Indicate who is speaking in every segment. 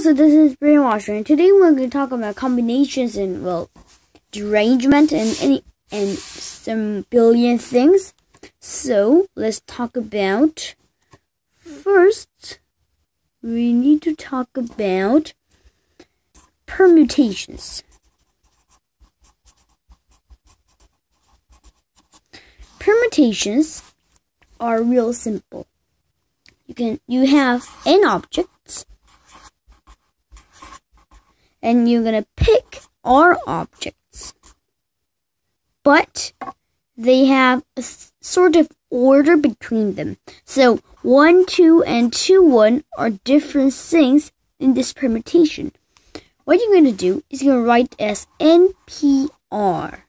Speaker 1: So this is Brainwasher, and today we're going to talk about combinations and, well, derangement and any and some billion things. So, let's talk about first we need to talk about permutations. Permutations are real simple. You can you have an objects and you're gonna pick our objects. But they have a sort of order between them. So 1, 2, and 2, 1 are different things in this permutation. What you're to do is you're to write as NPR.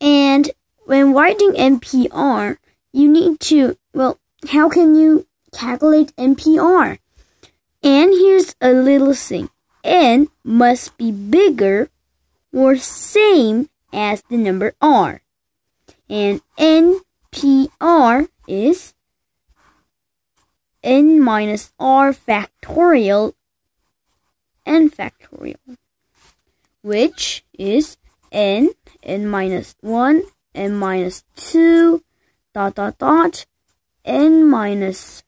Speaker 1: And when writing NPR, you need to, well, how can you calculate NPR? And here's a little thing. N must be bigger or same as the number R. And NPR is n minus r factorial n factorial, which is n, n minus 1, n minus 2, dot dot dot, n minus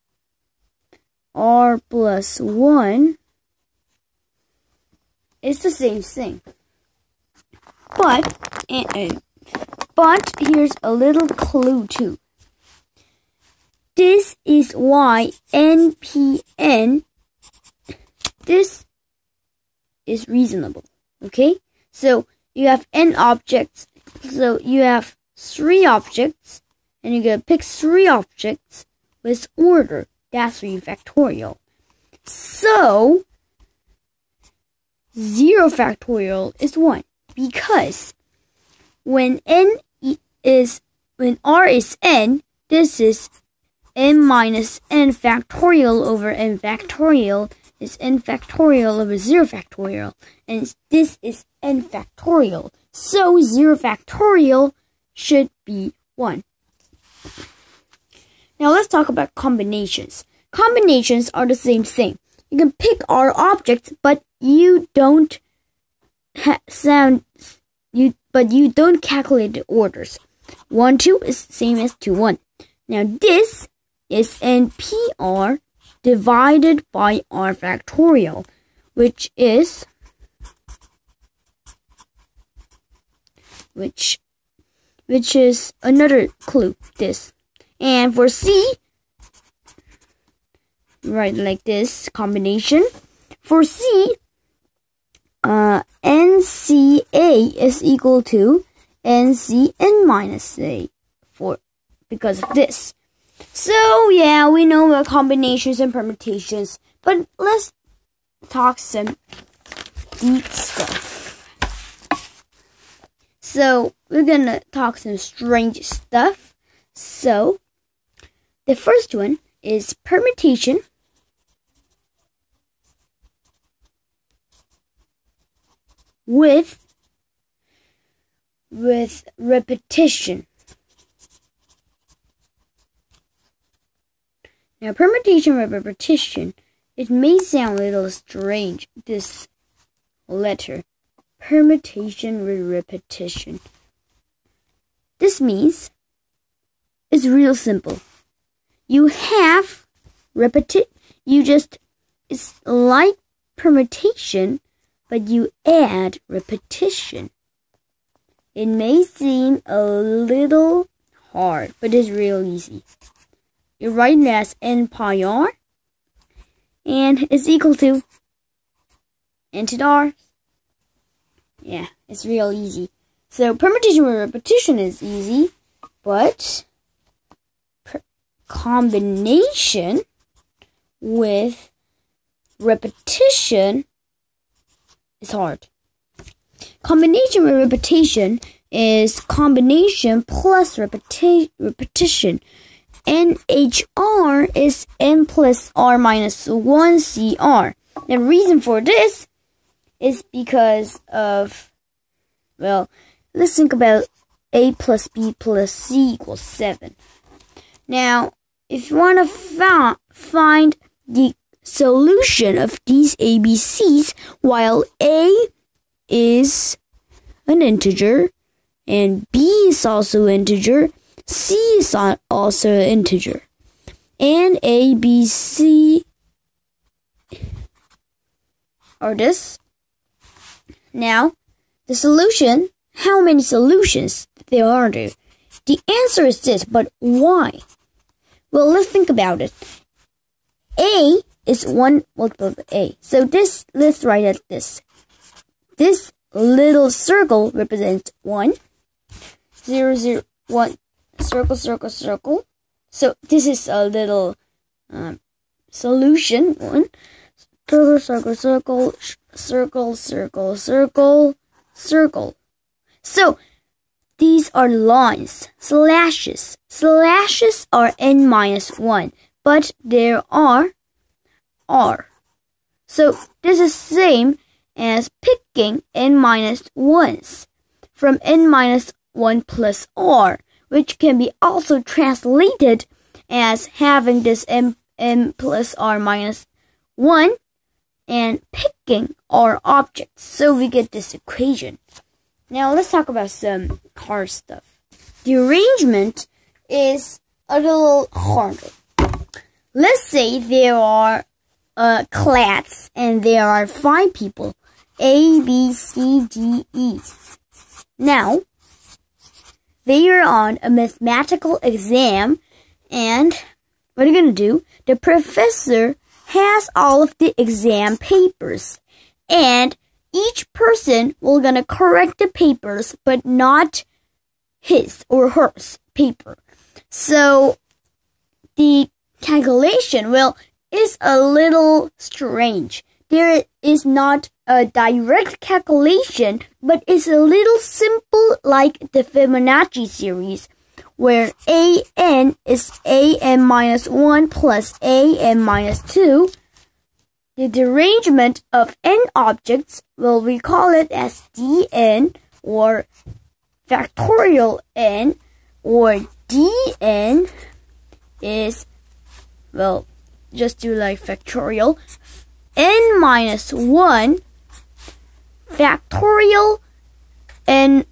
Speaker 1: r plus 1 it's the same thing. But, uh, but here's a little clue too. This is why NPN, this is reasonable. Okay? So you have n objects. So you have three objects, and you're gonna pick three objects with order. That's three factorial. So 0 factorial is 1 because when n is when r is n, this is n minus n factorial over n factorial is n factorial over 0 factorial and this is n factorial. So 0 factorial should be 1. Now let's talk about combinations. Combinations are the same thing. You can pick R objects, but you don't sound you but you don't calculate the orders. 1 2 is same as 2 1. Now this is NPR divided by R factorial, which is which which is another clue this. And for C write like this combination. For C, uh, NCA is equal to NCN minus A for because of this. So yeah, we know about combinations and permutations, but let's talk some deep stuff. So we're gonna talk some strange stuff. So the first one is permutation with with repetition. Now, permutation with repetition, it may sound a little strange, this letter. Permutation with repetition. This means it's real simple. You have repeti you just it's like permutation but you add repetition. It may seem a little hard, but it's real easy. You write it as n pi r, and it's equal to n to r. Yeah, it's real easy. So permutation with repetition is easy, but combination with repetition is hard. Combination with repetition is combination plus repeti repetition. NHR is N plus R minus 1 CR. The reason for this is because of, well, let's think about A plus B plus C equals 7. Now, if you want to find the solution of these ABCs while A is an integer and B is also integer, C is also an integer. And A, B, C are this. Now, the solution, how many solutions there are there? The answer is this, but why? Well, let's think about it. A is one multiple of A. So this, let's write it this. This little circle represents one, zero, zero, one, circle, circle, circle. So this is a little um, solution, one, circle, circle, circle, circle, circle, circle, circle. So these are lines, slashes. Slashes are n minus 1, but there are r. So this is same as picking n minus 1s from n minus 1 plus r, which can be also translated as having this m, m plus r minus 1 and picking r objects. So we get this equation. Now let's talk about some hard stuff. Derangement is a little harder. Let's say there are a class and there are five people. A, B, C, D, E. Now, they are on a mathematical exam and what are you going to do? The professor has all of the exam papers and each person will gonna correct the papers, but not his or hers paper. So the calculation, well, is a little strange. There is not a direct calculation, but it's a little simple like the Fibonacci series, where an is an minus 1 plus an minus 2, the derangement of n objects will we call it as dn or factorial n or dn is well just do like factorial n minus 1 factorial n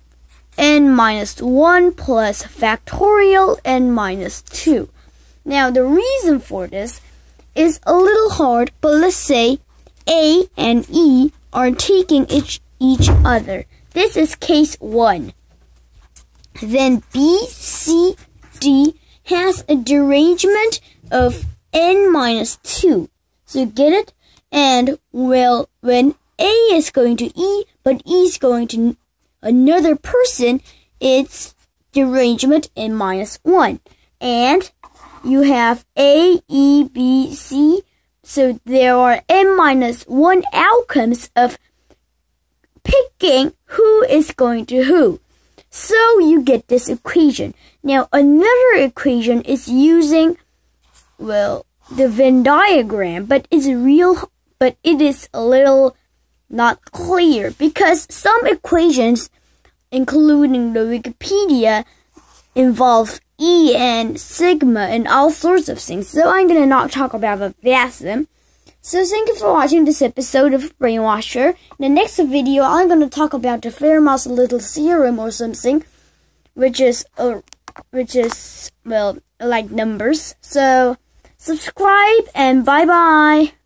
Speaker 1: n minus 1 plus factorial n minus 2. Now the reason for this is a little hard, but let's say A and E are taking each, each other. This is case 1. Then B, C, D has a derangement of n minus 2. So get it? And well, when A is going to E, but E is going to another person, it's derangement n minus 1. And you have A, E, B, C. So there are n minus 1 outcomes of picking who is going to who. So you get this equation. Now another equation is using, well, the Venn diagram, but it's real, but it is a little not clear because some equations, including the Wikipedia, involve E and sigma and all sorts of things. So I'm gonna not talk about that. So thank you for watching this episode of Brainwasher. In the next video, I'm gonna talk about the Fermat's little theorem or something, which is uh, which is well like numbers. So subscribe and bye bye.